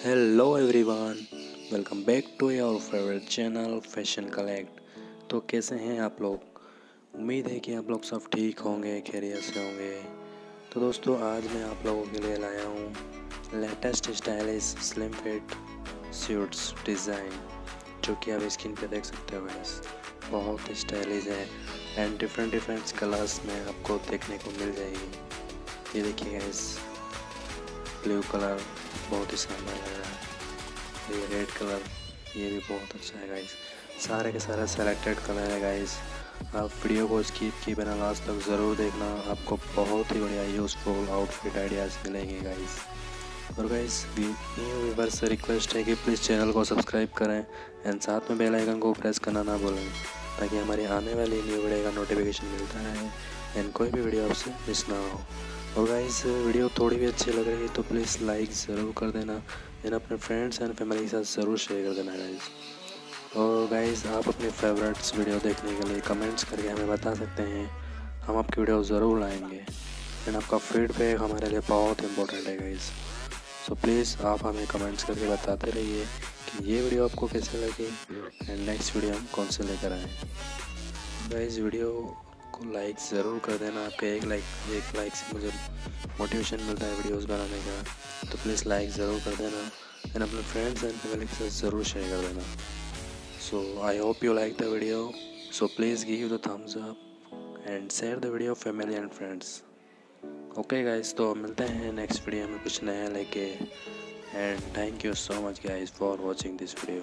Hello everyone welcome back to your favourite channel fashion collect तो कैसे हैं आप लोग? उम्मीद है कि आप लोग सब ठीक होंगे, खैरियत से होंगे। तो दोस्तों, आज मैं आप लोगों के लिए लाया हूँ latest stylish slim fit suits design जो कि आप स्किन पे देख सकते हो गाइस बहुत स्टाइलिश है एंड डिफरेंट डिफरेंट कलर्स में आपको देखने को मिल जाएगी। ये देखिए गाइस ब्लू कलर बहुत ही शानदार लग रहा है ये रेड कलर ये भी बहुत अच्छा है गाइस सारे के सारे सेलेक्टेड कलर है गाइस आप वीडियो को स्किप किए बिना लास्ट तक ज़रूर देखना। आपको बहुत ही बढ़िया यूज़फुल आउटफिट आइडियाज़ मिलेंगे गाइस और गाइस न्यू व्यूवर से रिक्वेस्ट है कि प्लीज़ चैनल को सब्सक्राइब करें एंड साथ में बेल आइकन को प्रेस करना ना भूलें, ताकि हमारी आने वाली न्यू वीडियो का नोटिफिकेशन मिलता रहे एंड कोई भी वीडियो आपसे मिस ना हो। और गाइस वीडियो थोड़ी भी अच्छी लग रही है तो प्लीज़ लाइक ज़रूर कर देना एंड अपने फ्रेंड्स एंड फैमिली के साथ ज़रूर शेयर कर देना गाइस और गाइस आप अपने फेवरेट्स वीडियो देखने के लिए कमेंट्स करके हमें बता सकते हैं। हम आपकी वीडियो ज़रूर लाएँगे। एंड आपका फीडबैक हमारे लिए बहुत इंपॉर्टेंट है गाइज़ सो प्लीज़ आप हमें कमेंट्स करके बताते रहिए कि ये वीडियो आपको कैसे लगी एंड नेक्स्ट वीडियो हम कौन से लेकर आए गाइस वीडियो को लाइक ज़रूर कर देना। आपके एक लाइक एक लाइक से मुझे मोटिवेशन मिलता है वीडियोस बनाने का। तो प्लीज़ लाइक ज़रूर कर देना। एंड अपने फ्रेंड्स एंड फैमिली के साथ ज़रूर शेयर कर देना। So I hope you like the video so please give the thumbs up and share the video family and friends okay guys तो मिलते हैं नेक्स्ट वीडियो में कुछ नया लेके। And thank you so much guys for watching this video